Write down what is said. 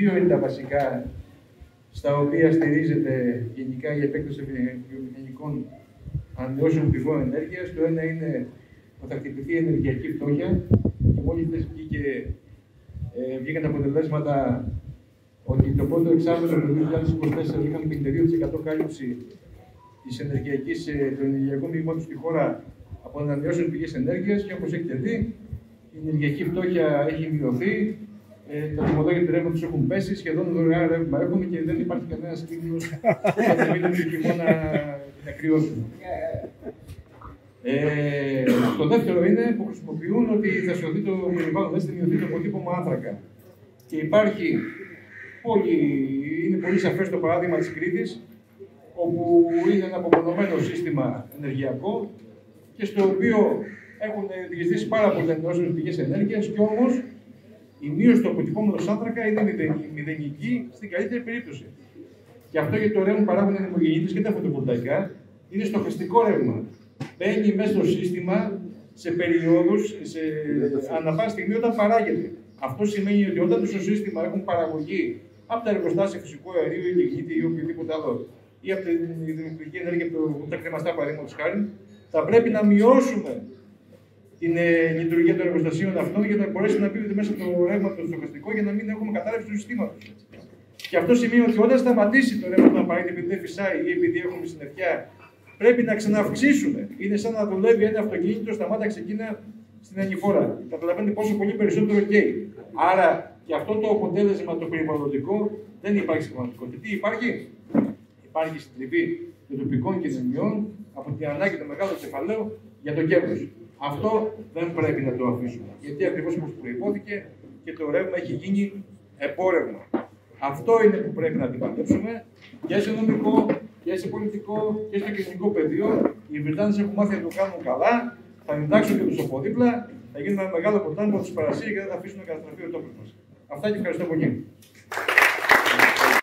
Δύο είναι τα βασικά στα οποία στηρίζεται γενικά η επέκταση βιομηχανικών ανανεώσιμων πηγών ενέργειας. Το ένα είναι ότι θα χτυπηθεί η ενεργειακή φτώχεια και μόλις βγήκε, ε, βγήκαν τα αποτελέσματα ότι το πρώτο εξάμεινο του 2024 είχαμε 52% κάλυψη της ενεργειακής, ε, του ενεργειακού μείγματος στη χώρα από ανανεώσιμες πηγές ενέργειας και όπως έχετε δει, η ενεργειακή φτώχεια έχει μειωθεί, ε, τα τιμολόγια του ρεύματος έχουν πέσει, σχεδόν δωρεάν ρεύμα έχουμε και δεν υπάρχει κανένα κίνδυνο να μην του χειμώνα να κρυώσουν. Ε, το δεύτερο είναι που χρησιμοποιούν ότι θα σωθεί το περιβάλλον, δεν θα μειωθεί το αποτύπωμα άνθρακα. Και υπάρχει πολύ, είναι πολύ σαφές το παράδειγμα της Κρήτης, όπου είναι ένα απομονωμένο σύστημα ενεργειακό και στο οποίο έχουν διεστήσει πάρα πολλές ενώσει πηγές ενέργειας και όμως η μείωση του αποτυπώματο άνθρακα είναι μηδενική στην καλύτερη περίπτωση. Και αυτό γιατί το ρεύμα παράγουν οι ανεμογεννήτε και τα φωτοβολταϊκά είναι στοχαστικό ρεύμα. Μπαίνει μέσα στο σύστημα σε περιόδους, σε ανά πάση στιγμή όταν παράγεται. Αυτό σημαίνει ότι όταν στο σύστημα έχουν παραγωγή από τα εργοστάσια φυσικού αερίου ή λιγνίτη ή οποιοδήποτε άλλο, ή από την ηλεκτρική ενέργεια από τα κρεμαστά παραδείγματος χάρη, θα πρέπει να μειώσουμε την ε, λειτουργία των εργοστασίων αυτών για να μπορέσει να μπει μέσα το ρεύμα το στοχαστικό για να μην έχουμε κατάρρευση του συστήματος. Και αυτό σημαίνει ότι όταν σταματήσει το ρεύμα να παράγεται επειδή δεν φυσάει ή επειδή έχουμε συννεφιά, πρέπει να ξαναυξήσουμε. Είναι σαν να δουλεύει ένα αυτοκίνητο, σταμάτα ξεκίνα στην ανηφόρα. Καταλαβαίνετε πόσο πολύ περισσότερο καίει. Άρα και αυτό το αποτέλεσμα το περιβαλλοντικό δεν υπάρχει στην πραγματικότητα. Τι υπάρχει, υπάρχει συντριβή των τοπικών κοινωνιών από την ανάγκη του μεγάλου κεφαλαίου για το κέρδος. Αυτό δεν πρέπει να το αφήσουμε. Γιατί ακριβώς όπως προπόθηκε και το ρεύμα έχει γίνει επόρευμα. Αυτό είναι που πρέπει να αντιμετωπίσουμε και σε νομικό και σε πολιτικό και στο κοινωνικό πεδίο. Οι Βρετάνοι έχουν μάθει να το κάνουν καλά, θα εντάξουν και τους από δίπλα, θα γίνουν ένα μεγάλο ποτάμι από τους παρασύρει και δεν θα αφήσουν να καταστραφεί ο τόπος μας. Αυτά και ευχαριστώ πολύ.